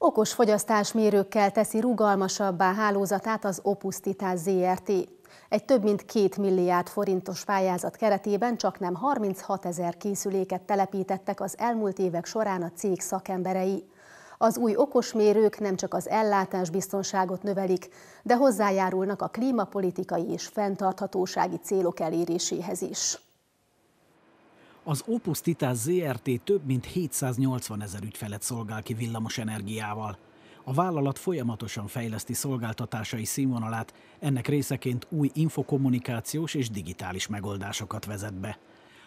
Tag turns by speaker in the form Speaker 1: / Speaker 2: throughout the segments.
Speaker 1: Okos fogyasztásmérőkkel teszi rugalmasabbá hálózatát az Opus Titás ZRT. Egy több mint két milliárd forintos pályázat keretében csak nem 36 ezer készüléket telepítettek az elmúlt évek során a cég szakemberei. Az új okosmérők nem csak az ellátásbiztonságot növelik, de hozzájárulnak a klímapolitikai és fenntarthatósági célok eléréséhez is.
Speaker 2: Az Opus Titas ZRT több mint 780 ezer ügyfelet szolgál ki villamos energiával. A vállalat folyamatosan fejleszti szolgáltatásai színvonalát, ennek részeként új infokommunikációs és digitális megoldásokat vezet be.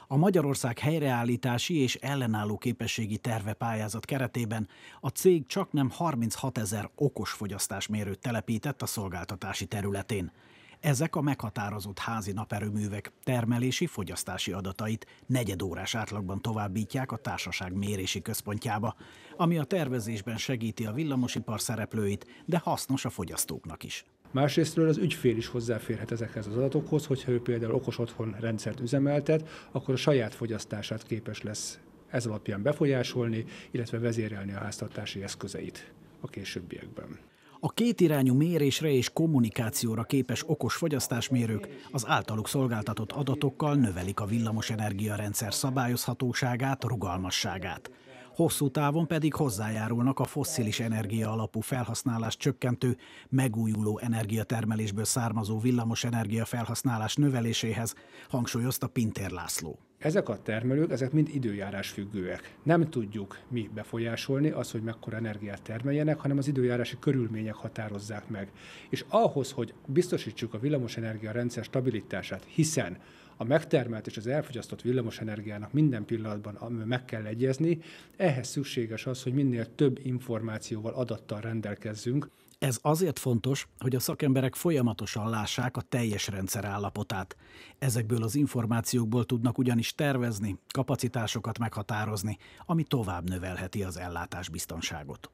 Speaker 2: A Magyarország helyreállítási és ellenálló képességi terve pályázat keretében a cég csak nem 36 ezer okos fogyasztásmérőt telepített a szolgáltatási területén. Ezek a meghatározott házi naperőművek termelési, fogyasztási adatait negyedórás átlagban továbbítják a társaság mérési központjába, ami a tervezésben segíti a villamosipar szereplőit, de hasznos a fogyasztóknak is.
Speaker 3: Másrésztről az ügyfél is hozzáférhet ezekhez az adatokhoz, hogyha ő például okos otthon rendszert üzemeltet, akkor a saját fogyasztását képes lesz ez alapján befolyásolni, illetve vezérelni a háztartási eszközeit a későbbiekben.
Speaker 2: A kétirányú mérésre és kommunikációra képes okos fogyasztásmérők az általuk szolgáltatott adatokkal növelik a villamosenergia rendszer szabályozhatóságát, rugalmasságát. Hosszú távon pedig hozzájárulnak a fosszilis energia alapú felhasználás csökkentő, megújuló energiatermelésből származó villamosenergia felhasználás növeléséhez, hangsúlyozta Pintér László.
Speaker 3: Ezek a termelők, ezek mind időjárás függőek. Nem tudjuk mi befolyásolni az, hogy mekkora energiát termeljenek, hanem az időjárási körülmények határozzák meg. És ahhoz, hogy biztosítsuk a villamosenergia rendszer stabilitását, hiszen a megtermelt és az elfogyasztott villamosenergiának minden pillanatban meg kell egyezni, ehhez szükséges az, hogy minél több információval, adattal rendelkezzünk.
Speaker 2: Ez azért fontos, hogy a szakemberek folyamatosan lássák a teljes rendszer állapotát. Ezekből az információkból tudnak ugyanis tervezni, kapacitásokat meghatározni, ami tovább növelheti az ellátásbiztonságot.